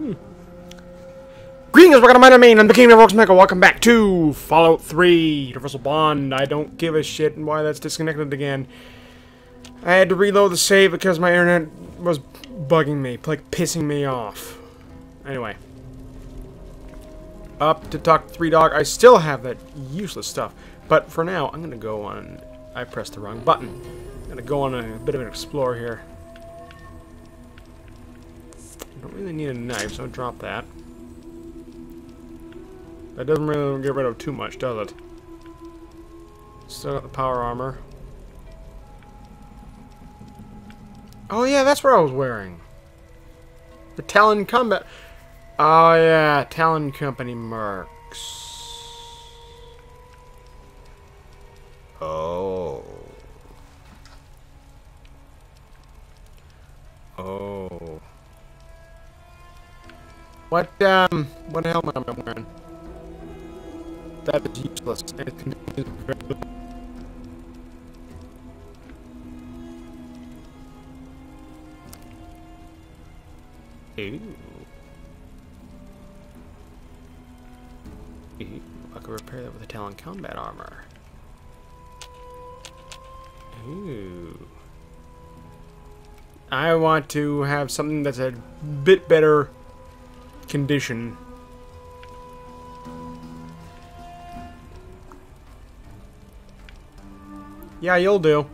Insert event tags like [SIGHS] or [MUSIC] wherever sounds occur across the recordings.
Greetings, welcome to my domain. I'm the King of Voxmecha. Welcome back to Fallout 3 Universal Bond. I don't give a shit why that's disconnected again. I had to reload the save because my internet was bugging me, like pissing me off. Anyway. Up to talk to Three Dog. I still have that useless stuff. But for now, I'm going to go on... I pressed the wrong button. I'm going to go on a bit of an explore here. I don't really need a knife, so drop that. That doesn't really get rid of too much, does it? Still got the power armor. Oh yeah, that's what I was wearing. The Talon Combat. Oh yeah, Talon Company mercs. Oh. Oh. What um what helmet am I wearing? That is useless. Ooh. Ooh. I could repair that with a Talon combat armor. Ooh. I want to have something that's a bit better condition Yeah, you'll do.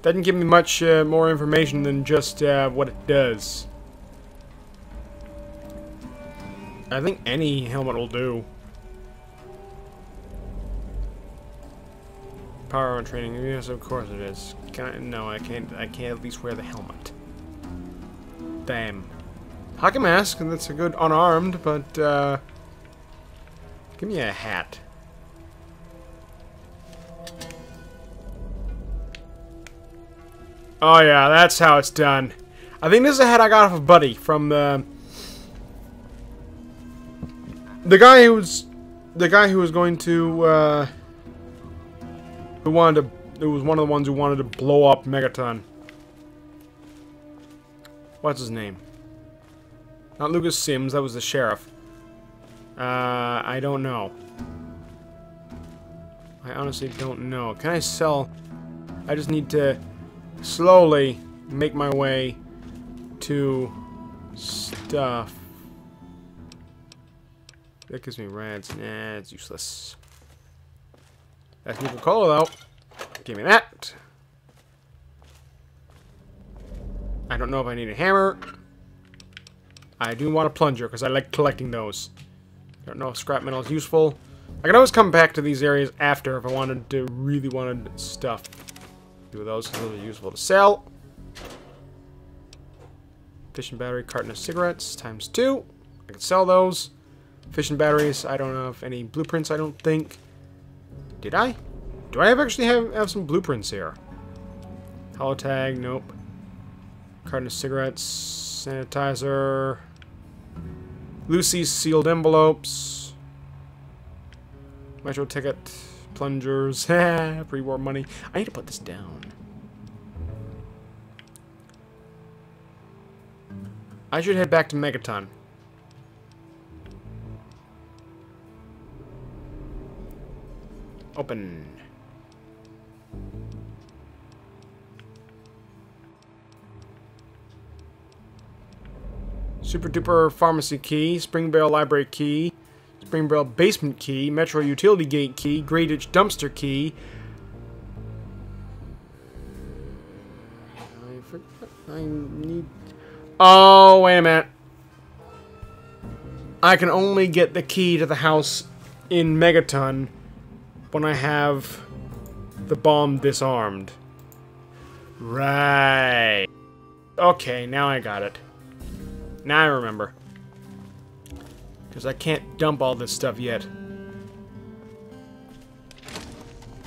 Doesn't give me much uh, more information than just uh, what it does. I think any helmet will do. Power on training. Yes, of course it is. Can I? No, I can't. I can't at least wear the helmet. Damn. Hockey mask, and that's a good unarmed, but, uh... Give me a hat. Oh yeah, that's how it's done. I think this is a hat I got off of Buddy from the... The guy who was... The guy who was going to, uh... Who wanted to... Who was one of the ones who wanted to blow up Megaton. What's his name? Not Lucas Sims, that was the sheriff. Uh, I don't know. I honestly don't know. Can I sell... I just need to slowly make my way to stuff. That gives me rads. Nah, it's useless. Nuka Cola, though. Give me that. I don't know if I need a hammer. I do want a plunger, because I like collecting those. I don't know if scrap metal is useful. I can always come back to these areas after if I wanted to really wanted stuff. Do those because those are useful to sell. Fission battery, carton of cigarettes, times two. I can sell those. Fission batteries, I don't have any blueprints, I don't think. Did I? Do I have actually have, have some blueprints here? Holotag, nope. Carton of cigarettes, sanitizer. Lucy's sealed envelopes. Metro ticket. Plungers. [LAUGHS] Pre-war money. I need to put this down. I should head back to Megaton. Open. Super Duper Pharmacy Key, Springvale Library Key, Springvale Basement Key, Metro Utility Gate Key, Grayditch Dumpster Key. I forgot. I need. Oh, wait a minute. I can only get the key to the house in Megaton when I have the bomb disarmed. Right. Okay, now I got it. Now I remember. Because I can't dump all this stuff yet.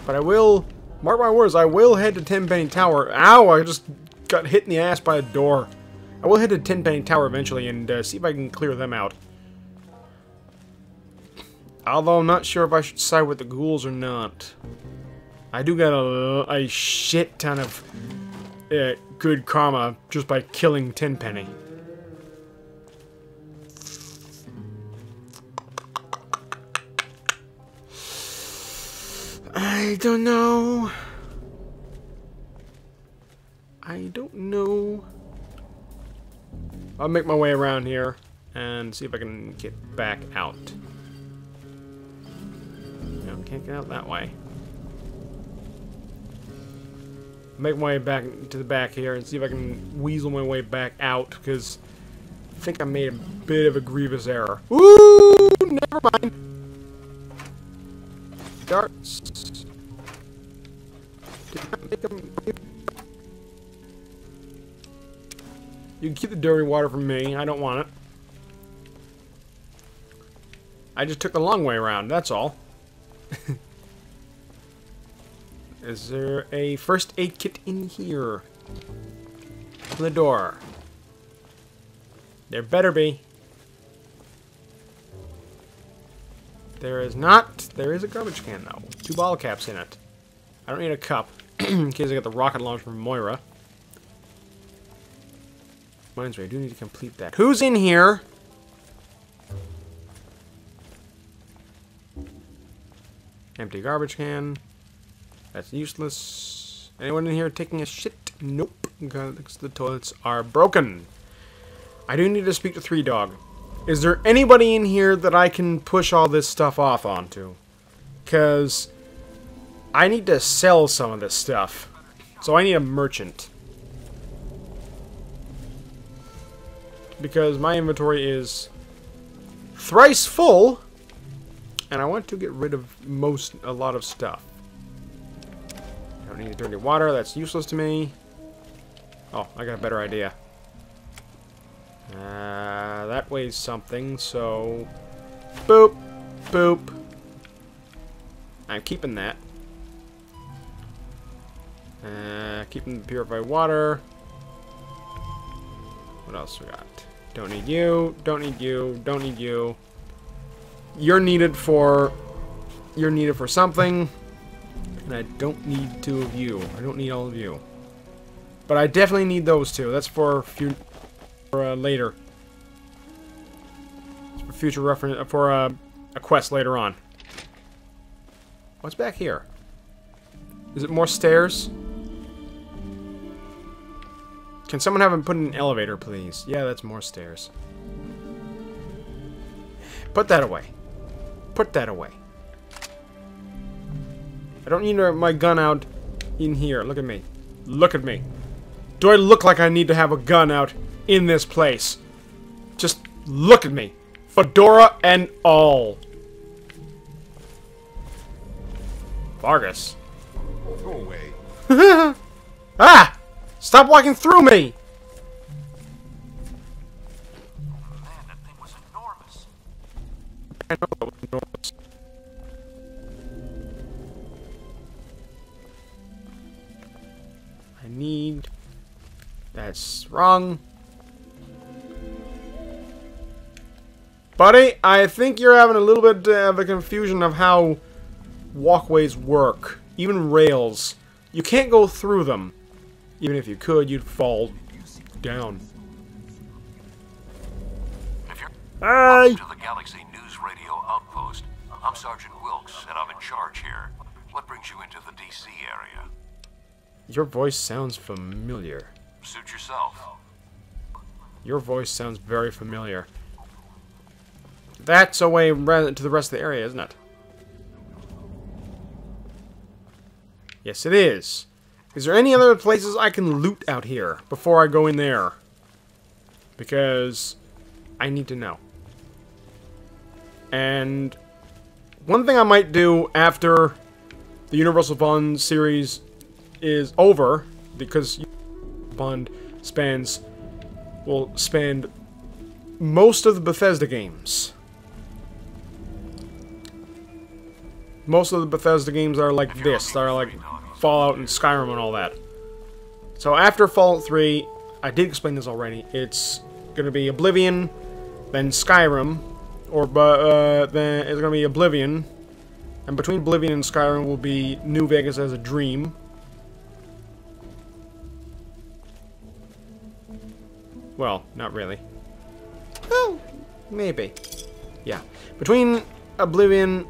But I will, mark my words, I will head to Tenpenny Tower. Ow, I just got hit in the ass by a door. I will head to Tenpenny Tower eventually and uh, see if I can clear them out. Although I'm not sure if I should side with the ghouls or not. I do get a, a shit ton of uh, good karma just by killing Tenpenny. I don't know. I don't know. I'll make my way around here and see if I can get back out. Can't get out that way. Make my way back to the back here and see if I can weasel my way back out because I think I made a bit of a grievous error. Ooh, never mind. Darts. Did not make them. You can keep the dirty water from me. I don't want it. I just took the long way around, that's all. [LAUGHS] Is there a first aid kit in here? Open the door. There better be. There is not. There is a garbage can, though. Two bottle caps in it. I don't need a cup, [CLEARS THROAT] in case I get the rocket launch from Moira. Reminds me, I do need to complete that. Who's in here? Empty garbage can. That's useless. Anyone in here taking a shit? Nope. Because the toilets are broken. I do need to speak to Three Dog. Is there anybody in here that I can push all this stuff off onto? Because I need to sell some of this stuff. So I need a merchant. Because my inventory is thrice full. And I want to get rid of most, a lot of stuff. I don't need dirty water, that's useless to me. Oh, I got a better idea. Uh, that weighs something, so... Boop! Boop! I'm keeping that. Uh, keeping the purified water. What else we got? Don't need you, don't need you, don't need you. You're needed for... You're needed for something. And I don't need two of you. I don't need all of you. But I definitely need those two. That's for, for uh, later. For future reference, for uh, a quest later on. What's back here? Is it more stairs? Can someone have him put in an elevator, please? Yeah, that's more stairs. Put that away. Put that away. I don't need my gun out in here. Look at me. Look at me. Do I look like I need to have a gun out in this place? Just look at me. Fedora and all. Vargas. Go away. [LAUGHS] ah! Stop walking through me! Need... That's wrong. Buddy, I think you're having a little bit of a confusion of how walkways work. Even rails. You can't go through them. Even if you could, you'd fall down. If you're Hi! to the Galaxy News Radio Outpost, I'm Sergeant Wilkes, and I'm in charge here. What brings you into the DC area? Your voice sounds familiar. Suit yourself. Your voice sounds very familiar. That's away re- to the rest of the area, isn't it? Yes, it is. Is there any other places I can loot out here before I go in there? Because I need to know. And one thing I might do after the Universal Bond series is over, because Bond spans will span most of the Bethesda games. Most of the Bethesda games are like this. They're like Fallout and Skyrim and all that. So after Fallout 3, I did explain this already. It's gonna be Oblivion, then Skyrim, or uh, then it's gonna be Oblivion, And between Oblivion and Skyrim will be New Vegas as a dream. Well, not really. Well, maybe. Yeah. Between Oblivion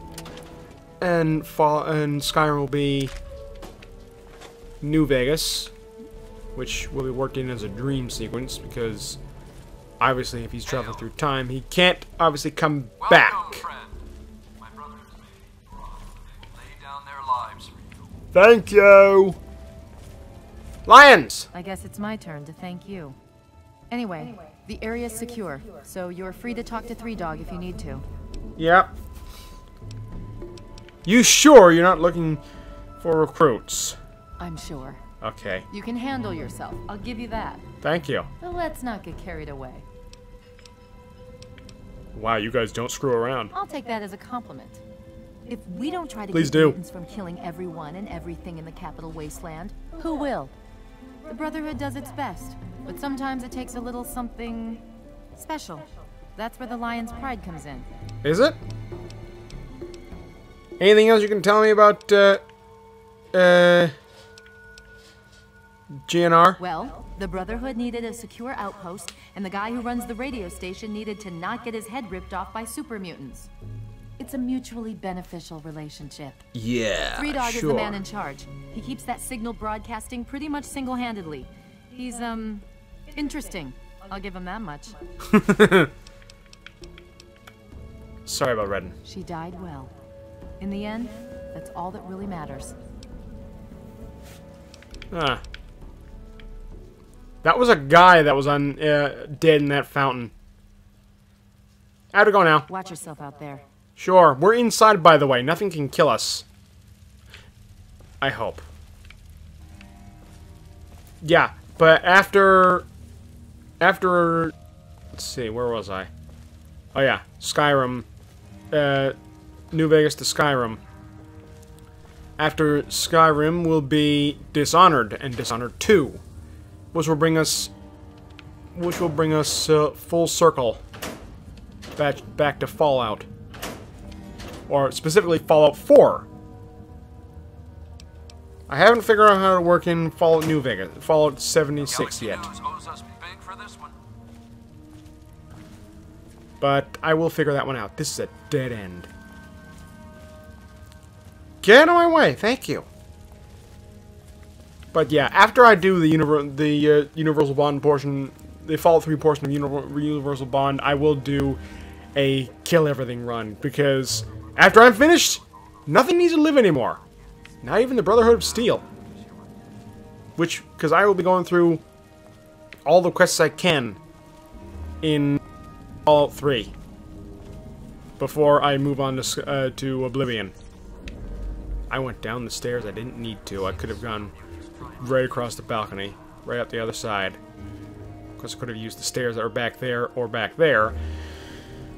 and Fall and Skyrim will be New Vegas, which will be worked in as a dream sequence because obviously if he's traveling through time, he can't obviously come back. Welcome, friend. My brothers down their lives for you. Thank you. Lions. I guess it's my turn to thank you. Anyway, the area's secure, so you're free to talk to Three Dog if you need to. Yep. You sure you're not looking for recruits? I'm sure. Okay. You can handle yourself, I'll give you that. Thank you. But let's not get carried away. Wow, you guys don't screw around. I'll take that as a compliment. If we don't try to Please keep do. mutants from killing everyone and everything in the capital wasteland, who will? The Brotherhood does its best, but sometimes it takes a little something special. That's where the Lyons' Pride comes in. Is it? Anything else you can tell me about, uh, uh, GNR? Well, the Brotherhood needed a secure outpost, and the guy who runs the radio station needed to not get his head ripped off by super mutants. It's a mutually beneficial relationship. Yeah, Three Dog is the man in charge. He keeps that signal broadcasting pretty much single-handedly. He's, um, interesting. I'll give him that much. [LAUGHS] Sorry about Redden. She died well. In the end, that's all that really matters. Ah. That was a guy that was on uh, dead in that fountain. How'd to go now? Watch yourself out there. Sure. We're inside, by the way. Nothing can kill us. I hope. Yeah, but after... After... Let's see, where was I? Oh yeah, Skyrim. Uh, New Vegas to Skyrim. After Skyrim will be Dishonored and Dishonored 2. Which will bring us... Which will bring us uh, full circle. Back, back to Fallout or specifically Fallout 4. I haven't figured out how to work in Fallout New Vegas, Fallout 76 Galaxy yet, this one. but I will figure that one out. This is a dead end. Get out of my way, thank you. But yeah, after I do the univer the uh, Universal Bond portion, the Fallout 3 portion of Univer Universal Bond, I will do a kill everything run because after I'm finished, nothing needs to live anymore. Not even the Brotherhood of Steel. Which, because I will be going through all the quests I can in Fallout 3 before I move on to, uh, to Oblivion. I went down the stairs. I didn't need to. I could have gone right across the balcony, right up the other side. Of course, I could have used the stairs that were back there or back there.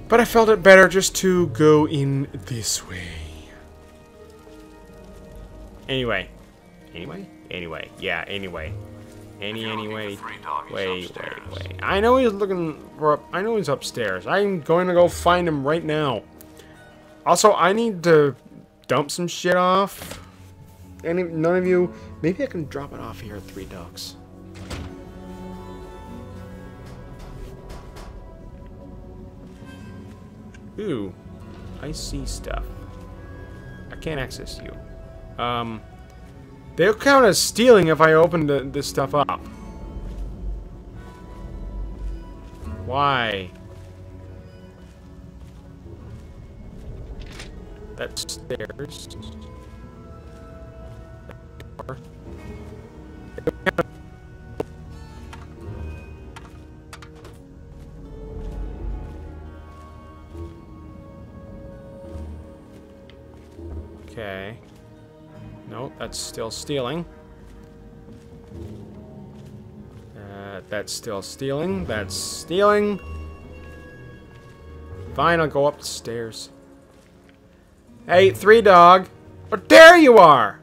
But I felt it better just to go in this way. Anyway. Anyway? Anyway. Yeah, anyway. Any, If you're anyway. for Three Dog, Wait, wait, wait. I know he's looking for up. I know he's upstairs. I'm going to go find him right now. Also, I need to dump some shit off. Any, none of you. Maybe I can drop it off here at Three Dogs. Ooh, I see stuff. I can't access you. Um, they'll count as stealing if I open the, this stuff up. Why? That's stairs. Still stealing. Uh, that's still stealing. That's stealing. Fine, I'll go up the stairs. Hey, three dog. Oh, there you are!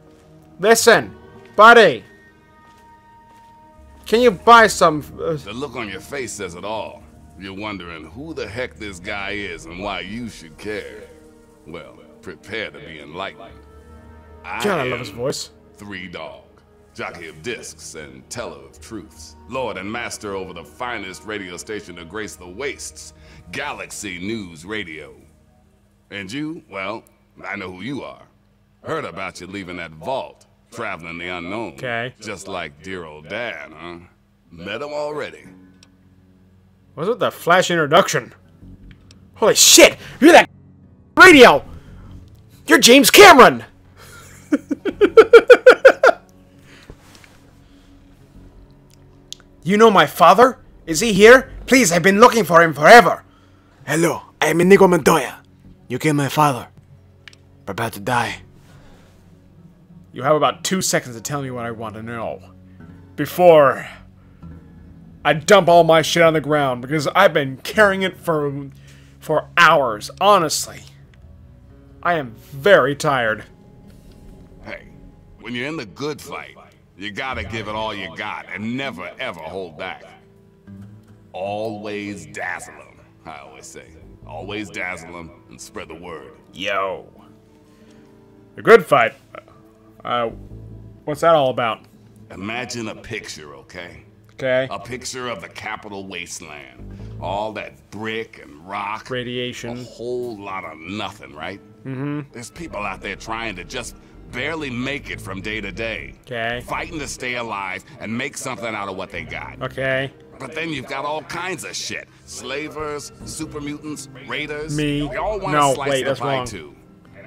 Listen, buddy. Can you buy some? Uh, The look on your face says it all. You're wondering who the heck this guy is and why you should care. Well, prepare to be enlightened. I God, I love am his voice. Three Dog, jockey of discs and teller of truths, lord and master over the finest radio station to grace the wastes, Galaxy News Radio. And you, well, I know who you are. Heard about you leaving that vault, traveling the unknown. Okay. Just like dear old dad, huh? Met him already. What's with the flash introduction? Holy shit! You're that radio! You're James Cameron! [LAUGHS] you know my father? Is he here? Please, I've been looking for him forever. Hello, I am Inigo Montoya. You killed my father. We're about to die. You have about two seconds to tell me what I want to know. Before I dump all my shit on the ground because I've been carrying it for for hours, honestly. I am very tired. When you're in the good fight, you gotta give it all you got and never ever hold back. Always dazzle them, I always say. Always dazzle them and spread the word. Yo. The good fight. Uh what's that all about? Imagine a picture, okay? Okay. A picture of the capital wasteland. All that brick and rock. Radiation. A whole lot of nothing, right? Mm-hmm. There's people out there trying to just barely make it from day to day. Okay. Fighting to stay alive and make something out of what they got. Okay. But then you've got all kinds of shit. Slavers, super mutants, raiders. Me. They all want No, to slice wait, that's wrong. too.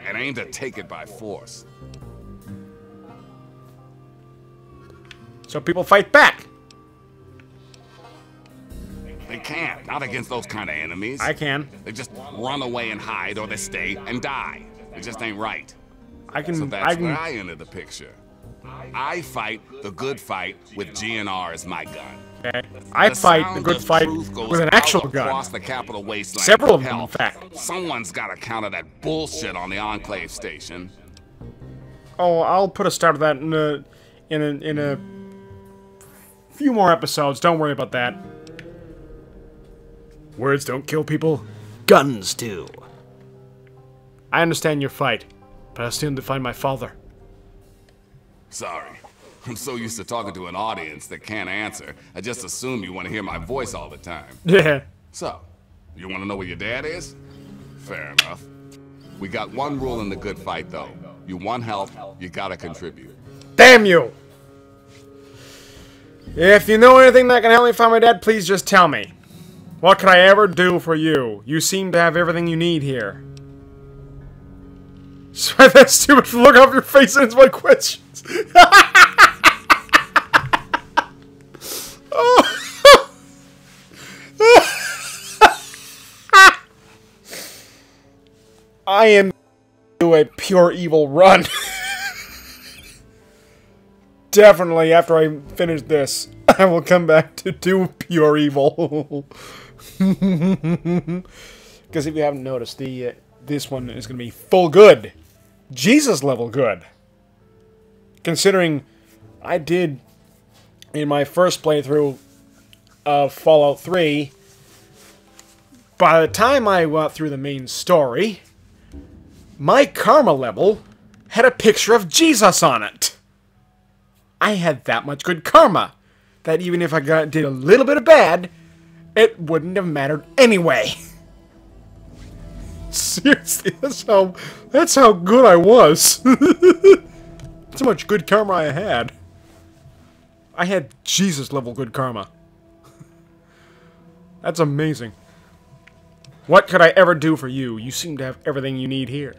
And aim to take it by force. So people fight back. They can't. Not against those kind of enemies. I can. They just run away and hide, or they stay and die. It just ain't right. I can So I that's can where I enter the picture. I fight the good fight with GNR as my gun. okay. I The fight the good fight with an actual gun. Across the capital wasteland. Several of them, in fact. Someone's got to counter that bullshit on the Enclave station. Oh, I'll put a start to that in a in a in a few more episodes. Don't worry about that. Words don't kill people. Guns do. I understand your fight, but I still need to find my father. Sorry. I'm so used to talking to an audience that can't answer. I just assume you want to hear my voice all the time. Yeah. So, you want to know where your dad is? Fair enough. We got one rule in the good fight, though. You want help, you gotta contribute. Damn you! If you know anything that can help me find my dad, please just tell me. What can I ever do for you? You seem to have everything you need here. Sweat that stupid look off your face answers my questions. [LAUGHS] I am do a pure evil run. [LAUGHS] Definitely after I finish this, I will come back to do pure evil. [LAUGHS] Because if you haven't noticed, the uh, this one is going to be full good, Jesus level good. Considering I did in my first playthrough of Fallout 3, by the time I got through the main story, my karma level had a picture of Jesus on it. I had that much good karma that even if I got did a little bit of bad, it wouldn't have mattered anyway. [LAUGHS] Seriously, that's how that's how good I was. [LAUGHS] that's how much good karma I had. I had Jesus level good karma. [LAUGHS] That's amazing. What could I ever do for you? You seem to have everything you need here.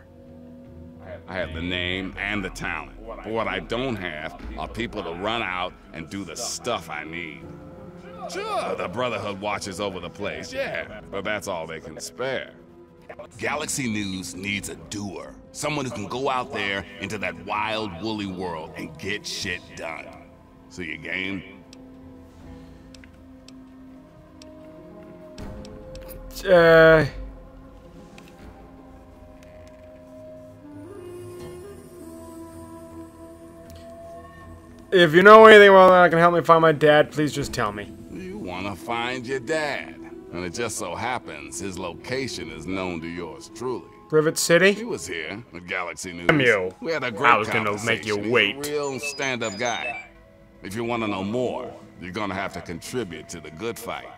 I have the name and the talent. But what I don't have are people to run out and do the stuff I need. Sure, the Brotherhood watches over the place, yeah, but that's all they can spare. Galaxy News needs a doer. Someone who can go out there into that wild, woolly world and get shit done. So you game? Uh. If you know anything about that can help me find my dad, please just tell me. You want to find your dad. And it just so happens his location is known to yours truly. Rivet City? He was here at Galaxy News. Damn you. We had a great I was gonna make you conversation. He's wait. a real stand-up guy. If you want to know more, you're gonna have to contribute to the good fight.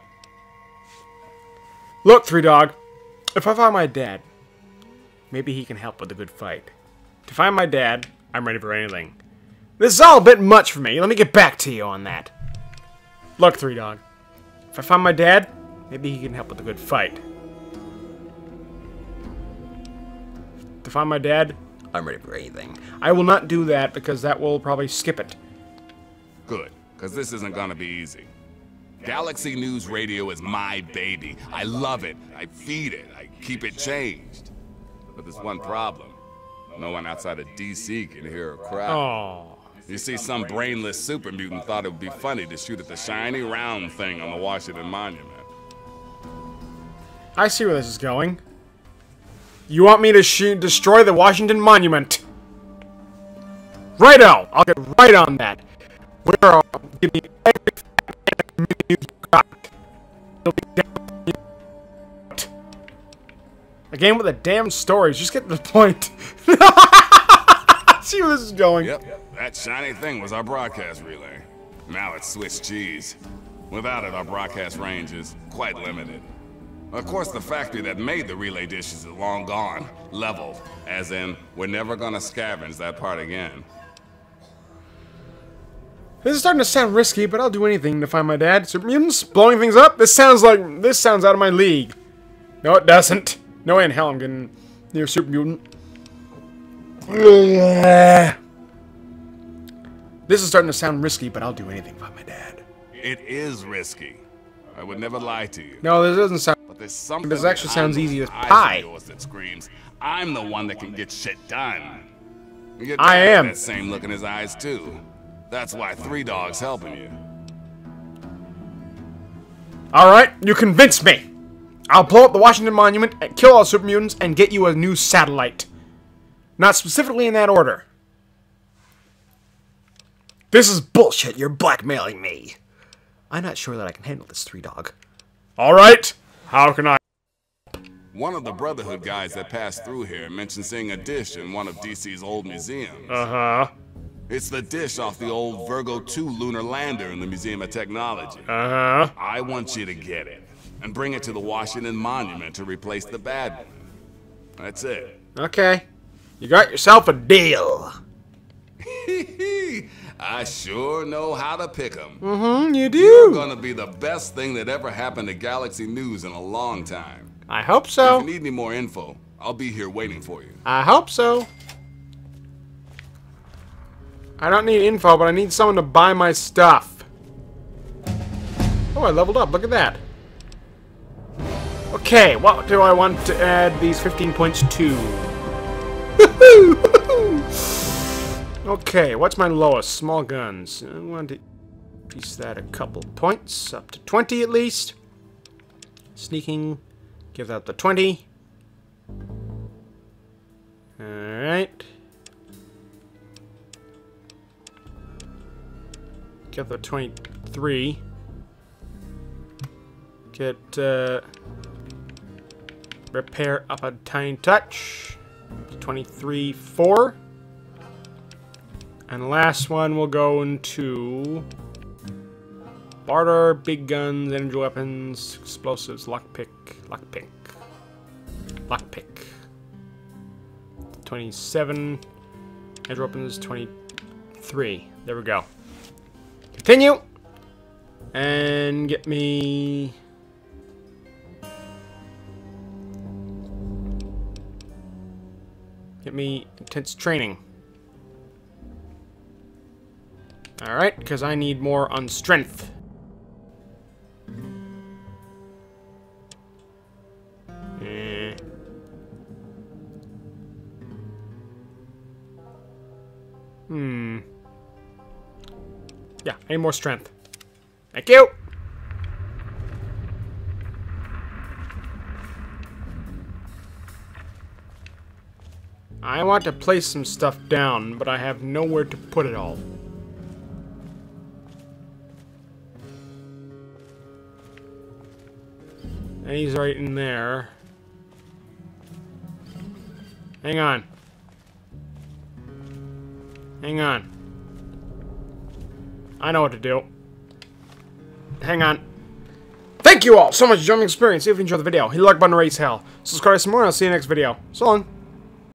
Look, Three Dog. If I find my dad, maybe he can help with the good fight. To find my dad, I'm ready for anything. This is all a bit much for me. Let me get back to you on that. Look, Three Dog. If I find my dad, maybe he can help with a good fight. To find my dad, I'm ready for anything. I will not do that because that will probably skip it. Good, because this isn't gonna be easy. Galaxy News Radio is my baby. I love it. I feed it. I keep it changed. But there's one problem. No one outside of DC can hear a crowd. Oh. You see, some brainless super mutant thought it would be funny to shoot at the shiny round thing on the Washington Monument. I see where this is going. You want me to shoot, destroy the Washington Monument? Righto! I'll get right on that. Where are give me every you got. It'll be down- with the damn stories. Just get to the point. [LAUGHS] see where this is going. Yep, that shiny thing was our broadcast relay. Now it's Swiss cheese. Without it, our broadcast range is quite limited. Of course, the factory that made the relay dishes is long gone, leveled, as in, we're never gonna scavenge that part again. This is starting to sound risky, but I'll do anything to find my dad. Super mutants blowing things up. This sounds like this sounds out of my league. No, it doesn't. No way in hell I'm getting near super mutant. [SIGHS] This is starting to sound risky, but I'll do anything to find my dad. It is risky. I would never lie to you. No, this doesn't sound. There's something This actually sounds easy as pie. that screams, I'm the one that can get shit done. Your I am. That same look in his eyes too. That's why Three Dogs helping you. All right, you convinced me. I'll blow up the Washington Monument, and kill all super mutants, and get you a new satellite. Not specifically in that order. This is bullshit. You're blackmailing me. I'm not sure that I can handle this three dog. All right. How can I? One of the Brotherhood guys that passed through here mentioned seeing a dish in one of DC's old museums. Uh huh. It's the dish off the old Virgo 2 lunar lander in the Museum of Technology. Uh huh. I want you to get it and bring it to the Washington Monument to replace the bad one. That's it. Okay. You got yourself a deal. [LAUGHS] I sure know how to pick 'em. Hmm. You You're gonna be the best thing that ever happened to Galaxy News in a long time. I hope so. If you need any more info, I'll be here waiting for you. I hope so. I don't need info, but I need someone to buy my stuff. Oh, I leveled up. Look at that. Okay, what do I want to add these 15 points to? [LAUGHS] okay, what's my lowest? Small guns. I want to increase that a couple points, up to 20 at least. Sneaking, give that the 20. Alright. Get the 23. Get, uh, repair up a tiny touch. 23, 4. And last one we'll go into barter, big guns, energy weapons, explosives, lockpick, lockpick, lockpick. 27. Edge weapons 23. There we go. Continue. And get me. Get me intense training. Alright, because I need more on strength. Eh. Hmm. Yeah, I need more strength. Thank you! I want to place some stuff down, but I have nowhere to put it all. And he's right in there. Hang on. Hang on. I know what to do. Hang on. Thank you all so much for joining the experience. If you enjoyed the video, hit the like button, raise hell. Subscribe some more, and I'll see you next video. So long.